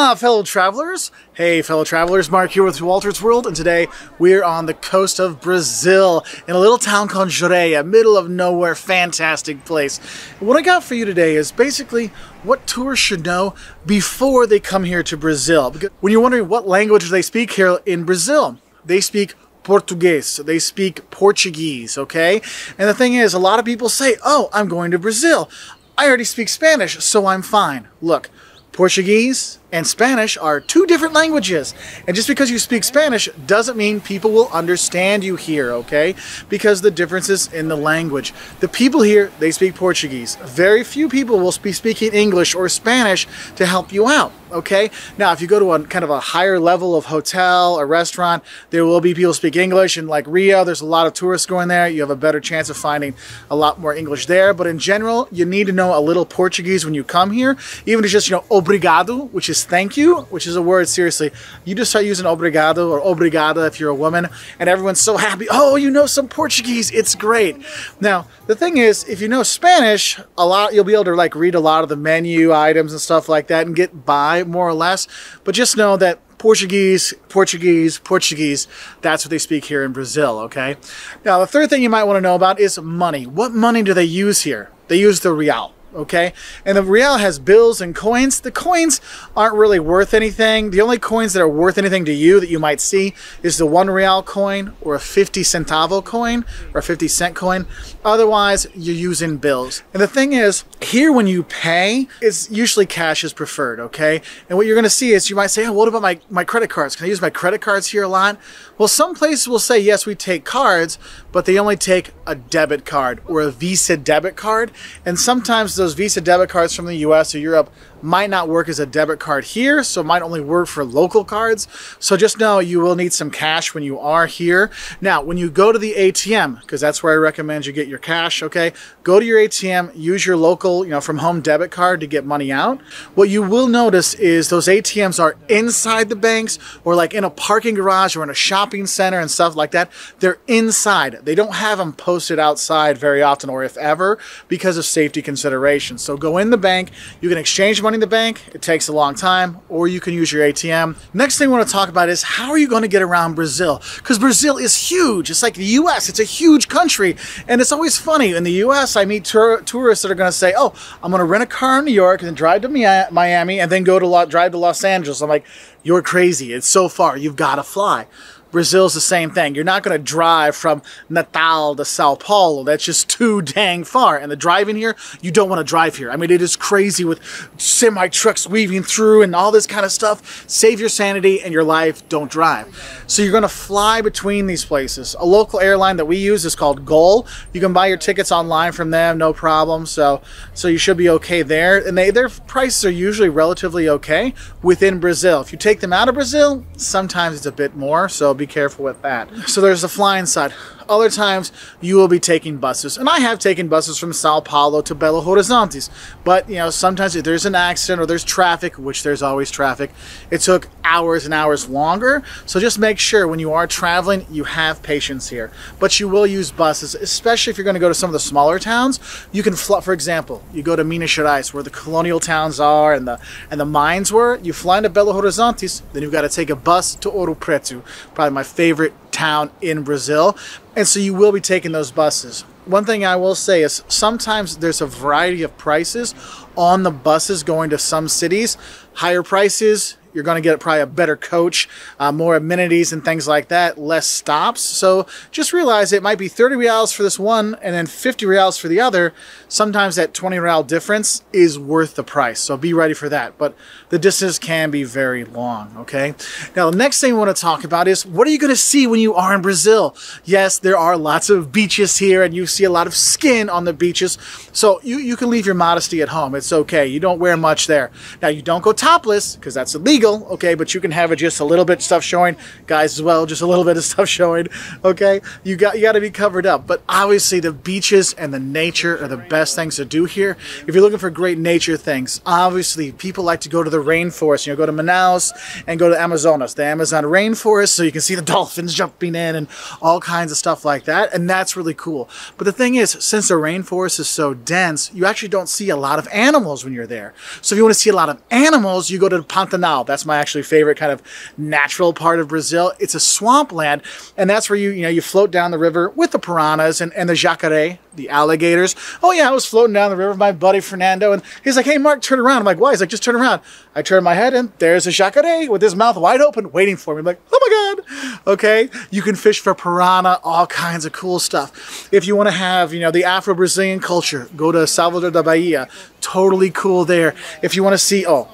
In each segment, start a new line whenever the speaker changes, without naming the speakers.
Hola, fellow travelers. Hey, fellow travelers, Mark here with Wolters World, and today we're on the coast of Brazil in a little town called Jureia, middle of nowhere, fantastic place. What I got for you today is basically what tourists should know before they come here to Brazil. Because when you're wondering what language they speak here in Brazil, they speak Portuguese. They speak Portuguese, okay? And the thing is, a lot of people say, oh, I'm going to Brazil. I already speak Spanish, so I'm fine. Look, Portuguese and Spanish are two different languages. And just because you speak Spanish doesn't mean people will understand you here, okay? Because the differences in the language. The people here, they speak Portuguese. Very few people will be speaking English or Spanish to help you out, okay? Now, if you go to a kind of a higher level of hotel or restaurant, there will be people speak English. And like Rio, there's a lot of tourists going there. You have a better chance of finding a lot more English there. But in general, you need to know a little Portuguese when you come here. Even if just, you know, obrigado, which is thank you, which is a word, seriously. You just start using obrigado or obrigada if you're a woman, and everyone's so happy. Oh, you know some Portuguese. It's great. Now, the thing is, if you know Spanish, a lot you'll be able to like read a lot of the menu items and stuff like that and get by more or less. But just know that Portuguese, Portuguese, Portuguese. That's what they speak here in Brazil, okay? Now, the third thing you might want to know about is money. What money do they use here? They use the real okay? And the real has bills and coins. The coins aren't really worth anything. The only coins that are worth anything to you that you might see is the one real coin or a 50 centavo coin or a 50 cent coin. Otherwise, you're using bills. And the thing is, here when you pay, it's usually cash is preferred, okay? And what you're gonna see is you might say, oh, what about my, my credit cards? Can I use my credit cards here a lot? Well, some places will say, yes, we take cards, but they only take a debit card or a Visa debit card. And sometimes those Visa debit cards from the US or Europe might not work as a debit card here, so it might only work for local cards. So just know you will need some cash when you are here. Now, when you go to the ATM, because that's where I recommend you get your cash, okay? Go to your ATM, use your local, you know, from home debit card to get money out. What you will notice is those ATMs are inside the banks or like in a parking garage or in a shopping center and stuff like that. They're inside. They don't have them posted outside very often or if ever because of safety considerations. So go in the bank, you can exchange money the bank, it takes a long time, or you can use your ATM. Next thing we want to talk about is how are you going to get around Brazil? Because Brazil is huge. It's like the US, it's a huge country. And it's always funny. In the US, I meet tourists that are going to say, oh, I'm going to rent a car in New York and then drive to Miami and then go to drive to Los Angeles. I'm like, you're crazy. It's so far. You've got to fly. Brazil's the same thing. You're not going to drive from Natal to Sao Paulo. That's just too dang far. And the driving here, you don't want to drive here. I mean, it is crazy with semi trucks weaving through and all this kind of stuff. Save your sanity and your life. Don't drive. So you're going to fly between these places. A local airline that we use is called Gol. You can buy your tickets online from them, no problem. So, so you should be okay there. And they, their prices are usually relatively okay within Brazil. If you take them out of Brazil, sometimes it's a bit more. So be careful with that. So there's the flying side. Other times you will be taking buses. And I have taken buses from Sao Paulo to Belo Horizonte. But, you know, sometimes if there's an accident or there's traffic, which there's always traffic, it took hours and hours longer. So just make sure when you are traveling, you have patience here. But you will use buses, especially if you're going to go to some of the smaller towns. You can for example, you go to Minas Gerais, where the colonial towns are and the and the mines were. You fly into Belo Horizonte, then you've got to take a bus to Ouro Preto, probably my favorite town in Brazil. And so you will be taking those buses. One thing I will say is sometimes there's a variety of prices on the buses going to some cities. Higher prices, you're going to get probably a better coach, uh, more amenities and things like that, less stops. So just realize it might be 30 reals for this one and then 50 reals for the other. Sometimes that 20 real difference is worth the price. So be ready for that. But the distance can be very long, okay? Now, the next thing we want to talk about is what are you going to see when you are in Brazil? Yes, there are lots of beaches here and you see a lot of skin on the beaches. So you, you can leave your modesty at home. It's okay. You don't wear much there. Now, you don't go topless because that's illegal legal, okay, but you can have it just a little bit stuff showing, guys as well, just a little bit of stuff showing, okay. You got you got to be covered up, but obviously the beaches and the nature are the best things to do here. If you're looking for great nature things, obviously people like to go to the rainforest. You know, go to Manaus and go to Amazonas, the Amazon rainforest, so you can see the dolphins jumping in and all kinds of stuff like that, and that's really cool. But the thing is, since the rainforest is so dense, you actually don't see a lot of animals animals when you're there. So if you want to see a lot of animals, you go to Pantanal. That's my actually favorite kind of natural part of Brazil. It's a swampland, and that's where you you know you float down the river with the piranhas and, and the jacare, the alligators. Oh yeah, I was floating down the river with my buddy Fernando, and he's like, "Hey Mark, turn around." I'm like, "Why?" He's like, "Just turn around." I turn my head, and there's a jacare with his mouth wide open, waiting for me. I'm like, "Oh my god!" Okay, you can fish for piranha, all kinds of cool stuff. If you want to have you know the Afro-Brazilian culture, go to Salvador da Bahia. Totally cool there. If you want to see, oh,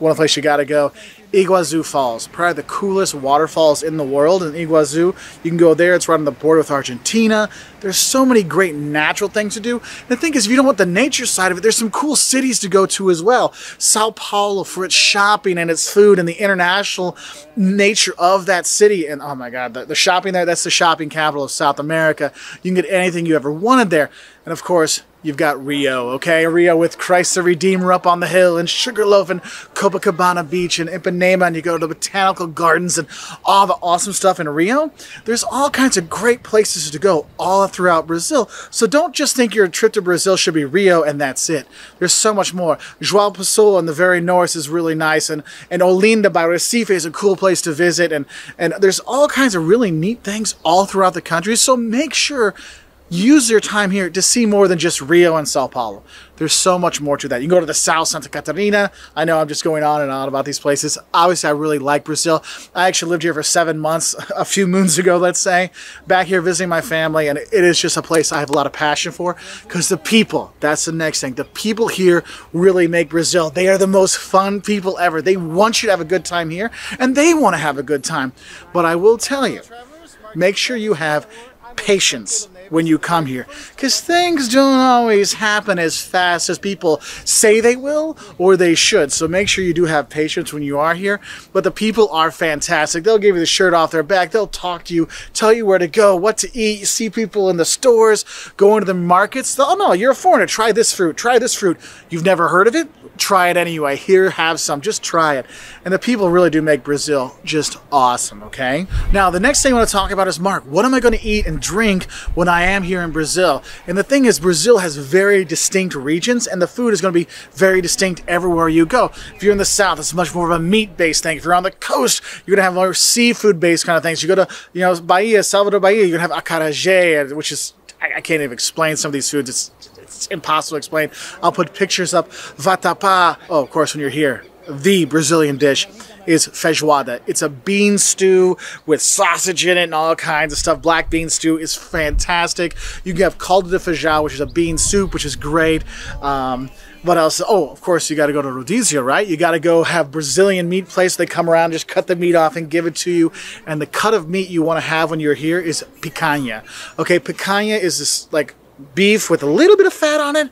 one place you gotta go Iguazu Falls, probably the coolest waterfalls in the world in Iguazu. You can go there, it's right on the border with Argentina. There's so many great natural things to do. And the thing is, if you don't want the nature side of it, there's some cool cities to go to as well. Sao Paulo for its shopping and its food and the international nature of that city. And oh my God, the, the shopping there, that's the shopping capital of South America. You can get anything you ever wanted there. And of course, You've got Rio, okay? Rio with Christ the Redeemer up on the hill and Sugarloaf and Copacabana Beach and Ipanema and you go to the botanical gardens and all the awesome stuff in Rio. There's all kinds of great places to go all throughout Brazil. So don't just think your trip to Brazil should be Rio and that's it. There's so much more. João Pessoa in the very north is really nice and, and Olinda by Recife is a cool place to visit and, and there's all kinds of really neat things all throughout the country. So make sure use your time here to see more than just Rio and Sao Paulo. There's so much more to that. You can go to the South, Santa Catarina. I know I'm just going on and on about these places. Obviously, I really like Brazil. I actually lived here for seven months, a few moons ago, let's say, back here visiting my family, and it is just a place I have a lot of passion for because the people, that's the next thing. The people here really make Brazil. They are the most fun people ever. They want you to have a good time here, and they want to have a good time. But I will tell you, make sure you have patience when you come here. Because things don't always happen as fast as people say they will or they should. So make sure you do have patience when you are here. But the people are fantastic. They'll give you the shirt off their back. They'll talk to you tell you where to go what to eat you see people in the stores go into the markets. Oh no you're a foreigner. Try this fruit. Try this fruit. You've never heard of it? Try it anyway. Here have some. Just try it. And the people really do make Brazil just awesome okay? Now the next thing I want to talk about is Mark what am I going to eat and drink when I I am here in Brazil. And the thing is, Brazil has very distinct regions, and the food is going to be very distinct everywhere you go. If you're in the south, it's much more of a meat-based thing. If you're on the coast, you're going to have more seafood-based kind of things. You go to, you know, Bahia, Salvador Bahia, you're going to have acarajé, which is, I, can't even explain some of these foods. It's, it's impossible to explain. I'll put pictures up. Vatapá. Oh, of course, when you're here the Brazilian dish is feijoada. It's a bean stew with sausage in it and all kinds of stuff. Black bean stew is fantastic. You can have caldo de feijão, which is a bean soup, which is great. Um, what else? Oh, of course, you got to go to Rodizio, right? You got to go have Brazilian meat place. They come around, just cut the meat off and give it to you. And the cut of meat you want to have when you're here is picanha. Okay, picanha is this like beef with a little bit of fat on it,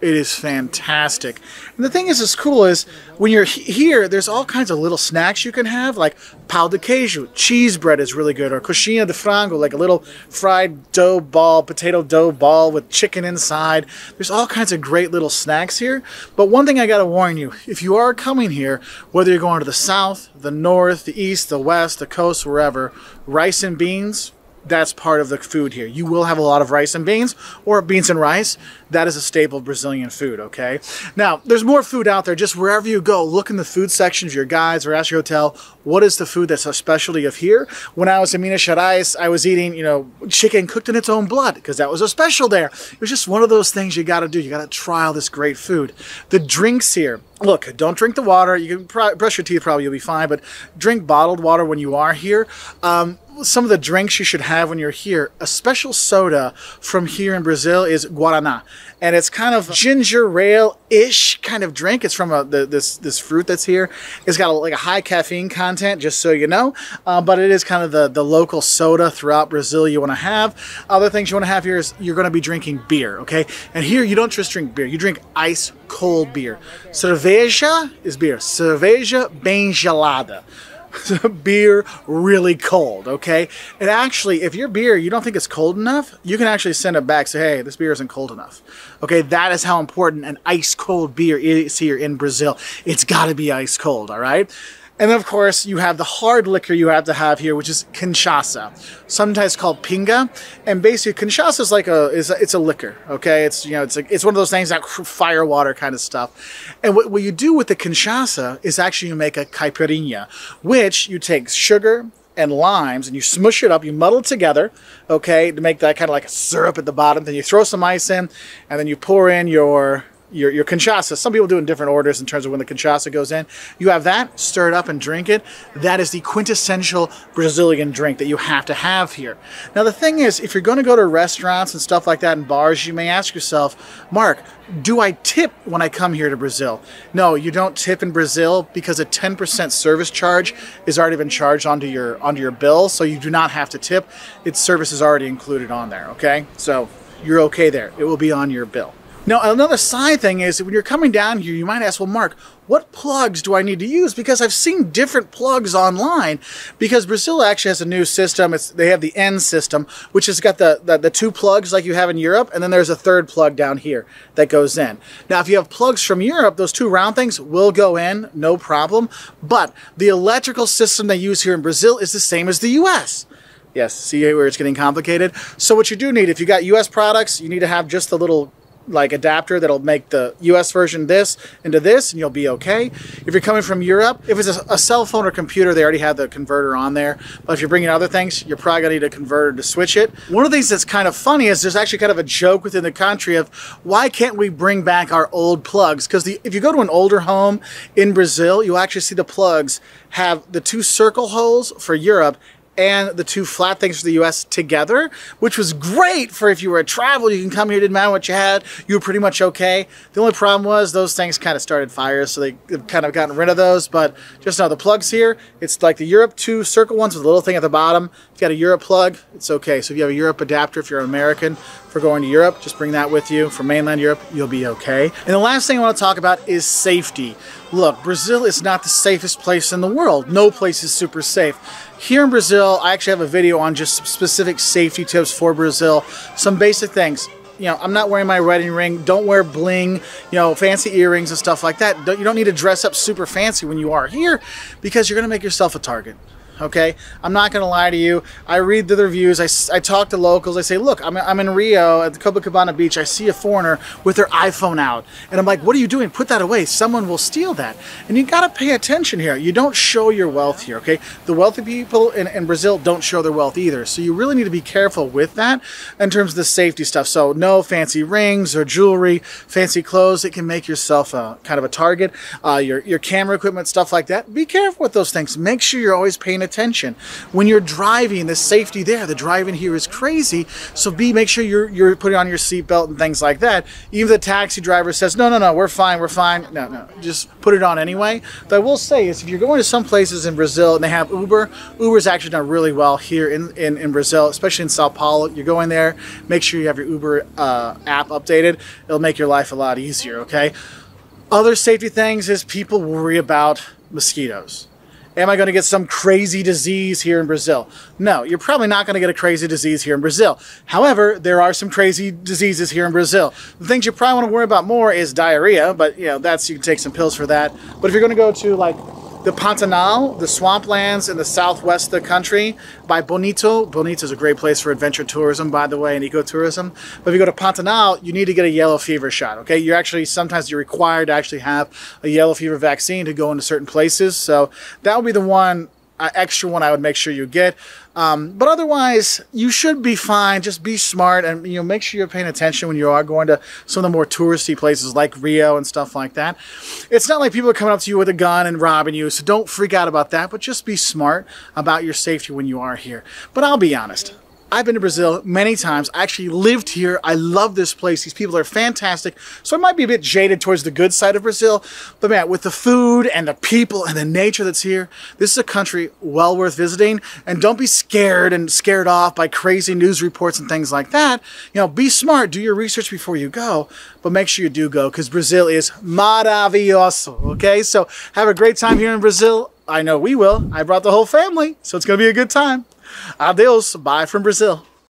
it is fantastic. And the thing is, is cool is when you're here, there's all kinds of little snacks you can have, like pão de queijo, cheese bread is really good, or coxinha de frango, like a little fried dough ball, potato dough ball with chicken inside. There's all kinds of great little snacks here. But one thing I gotta warn you, if you are coming here, whether you're going to the south, the north, the east, the west, the coast, wherever, rice and beans, that's part of the food here. You will have a lot of rice and beans or beans and rice. That is a staple Brazilian food, okay? Now, there's more food out there. Just wherever you go, look in the food section of your guides or ask your hotel, what is the food that's a specialty of here? When I was in Minas Gerais, I was eating, you know, chicken cooked in its own blood because that was a special there. It was just one of those things you got to do. You got to try all this great food. The drinks here, look, don't drink the water. You can brush your teeth, probably you'll be fine, but drink bottled water when you are here. Um, some of the drinks you should have when you're here. A special soda from here in Brazil is Guaraná. And it's kind of ginger ale-ish kind of drink. It's from a, the, this this fruit that's here. It's got a, like a high caffeine content, just so you know. Uh, but it is kind of the, the local soda throughout Brazil you want to have. Other things you want to have here is you're going to be drinking beer, okay? And here you don't just drink beer. You drink ice cold beer. Cerveja is beer. Cerveja bem gelada. beer really cold, okay? And actually, if your beer, you don't think it's cold enough, you can actually send it back, say, hey, this beer isn't cold enough. Okay, that is how important an ice cold beer is here in Brazil. It's gotta be ice cold, all right? And of course, you have the hard liquor you have to have here, which is cachaça, sometimes called pinga. And basically, cachaça is like a, is a, it's a liquor, okay? It's, you know, it's, a, it's one of those things that fire water kind of stuff. And what, what you do with the cachaça is actually you make a caipirinha, which you take sugar, and limes and you smush it up, you muddle it together, okay, to make that kind of like a syrup at the bottom. Then you throw some ice in and then you pour in your your, your cachaça. Some people do it in different orders in terms of when the cachaça goes in. You have that, stir it up and drink it. That is the quintessential Brazilian drink that you have to have here. Now the thing is, if you're going to go to restaurants and stuff like that and bars, you may ask yourself, Mark, do I tip when I come here to Brazil? No, you don't tip in Brazil because a 10% service charge is already been charged onto your onto your bill, so you do not have to tip. Its service is already included on there, okay? So you're okay there. It will be on your bill. Now, another side thing is when you're coming down here, you might ask, well, Mark, what plugs do I need to use? Because I've seen different plugs online because Brazil actually has a new system. It's, they have the N system, which has got the, the, the two plugs like you have in Europe, and then there's a third plug down here that goes in. Now, if you have plugs from Europe, those two round things will go in, no problem. But the electrical system they use here in Brazil is the same as the US. Yes, see where it's getting complicated? So what you do need, if you got US products, you need to have just the little like adapter that'll make the US version this into this and you'll be okay. If you're coming from Europe, if it's a, a, cell phone or computer, they already have the converter on there. But if you're bringing other things, you're probably gonna need a converter to switch it. One of the things that's kind of funny is there's actually kind of a joke within the country of why can't we bring back our old plugs? Because if you go to an older home in Brazil, you'll actually see the plugs have the two circle holes for Europe and the two flat things for the US together, which was great for if you were a traveler, you can come here, didn't matter what you had, you were pretty much okay. The only problem was those things kind of started fires, so they have kind of gotten rid of those, but just now the plugs here, it's like the Europe 2 circle ones with a little thing at the bottom. Got a Europe plug, it's okay. So if you have a Europe adapter, if you're an American, for going to Europe, just bring that with you. For mainland Europe, you'll be okay. And the last thing I want to talk about is safety. Look, Brazil is not the safest place in the world. No place is super safe. Here in Brazil, I actually have a video on just specific safety tips for Brazil. Some basic things. You know, I'm not wearing my wedding ring. Don't wear bling, you know, fancy earrings and stuff like that. You don't need to dress up super fancy when you are here because you're going to make yourself a target okay? I'm not going to lie to you. I read the reviews. I, I talk to locals. I say, look, I'm, I'm in Rio at the Copacabana Beach. I see a foreigner with their iPhone out. And I'm like, what are you doing? Put that away. Someone will steal that. And you got to pay attention here. You don't show your wealth here, okay? The wealthy people in, in Brazil don't show their wealth either. So you really need to be careful with that in terms of the safety stuff. So no fancy rings or jewelry, fancy clothes. It can make yourself a, kind of a target. Uh, your, your camera equipment, stuff like that. Be careful with those things. Make sure you're always paying attention. When you're driving, the safety there, the driving here is crazy. So be make sure you're you're putting on your seatbelt and things like that. Even the taxi driver says, no, no, no, we're fine, we're fine. No, no, just put it on anyway. But I will say is if you're going to some places in Brazil and they have Uber, Uber's actually done really well here in, in, in Brazil, especially in Sao Paulo. You're going there, make sure you have your Uber uh, app updated. It'll make your life a lot easier, okay? Other safety things is people worry about mosquitoes. Am I going to get some crazy disease here in Brazil? No, you're probably not going to get a crazy disease here in Brazil. However, there are some crazy diseases here in Brazil. The things you probably want to worry about more is diarrhea, but you know, that's you can take some pills for that. But if you're going to go to like the Pantanal, the swamplands in the southwest of the country by Bonito. Bonito is a great place for adventure tourism, by the way, and ecotourism. But if you go to Pantanal, you need to get a yellow fever shot, okay? You're actually, sometimes you're required to actually have a yellow fever vaccine to go into certain places. So that would be the one uh, extra one I would make sure you get. Um, but otherwise, you should be fine. Just be smart and you know make sure you're paying attention when you are going to some of the more touristy places like Rio and stuff like that. It's not like people are coming up to you with a gun and robbing you, so don't freak out about that. But just be smart about your safety when you are here. But I'll be honest. I've been to Brazil many times. I actually lived here. I love this place. These people are fantastic. So I might be a bit jaded towards the good side of Brazil. But man, with the food and the people and the nature that's here, this is a country well worth visiting. And don't be scared and scared off by crazy news reports and things like that. You know, be smart. Do your research before you go. But make sure you do go because Brazil is maravilhoso. Okay? So have a great time here in Brazil. I know we will. I brought the whole family. So it's going to be a good time. Adeus. Bye from Brazil.